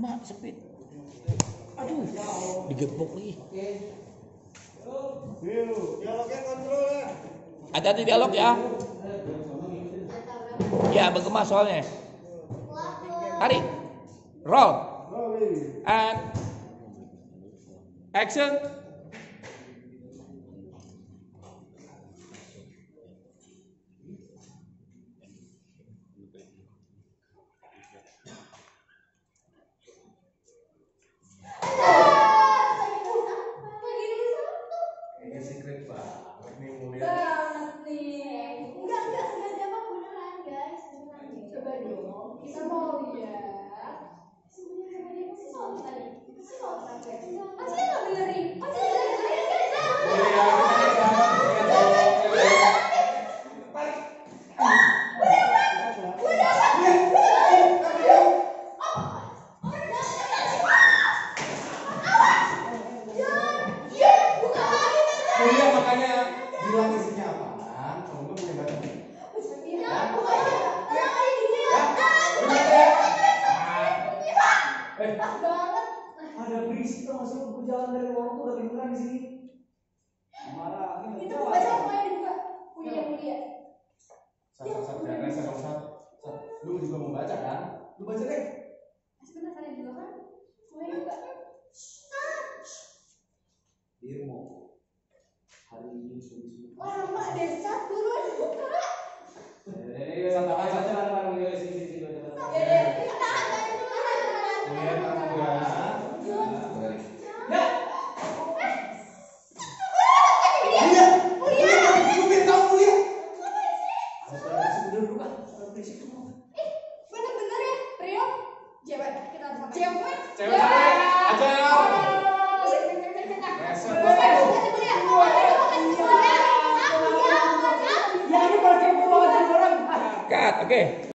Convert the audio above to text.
Mak, sepit. Aduh, digepok lagi. Dialognya kontrol ya. Hati-hati dialog ya. Ya, bergema soalnya. Tarik. Roll. And action. Ini secret banget nih mulia. banget nih. Enggak enggak sengaja apa beneran guys. Beneran. Coba dong. Kita mau lihat. Sebenarnya dia pasti soal nih pasti soal guys pasti Iya makanya bilang isinya apaan? Kalau enggak punya baca. Banget ada berisik tau jalan dari luar tuh udah kedengeran di sini. Marah. itu baca dibuka punya yang mulia Sat, sat, sat, jangan sat. Sat, lu juga mau baca kan? Lu baca deh. sebentar kalian juga kan semuanya dibuka Irmo. Deh sat buruan dibuka Eh, santai aja, Cut, oke.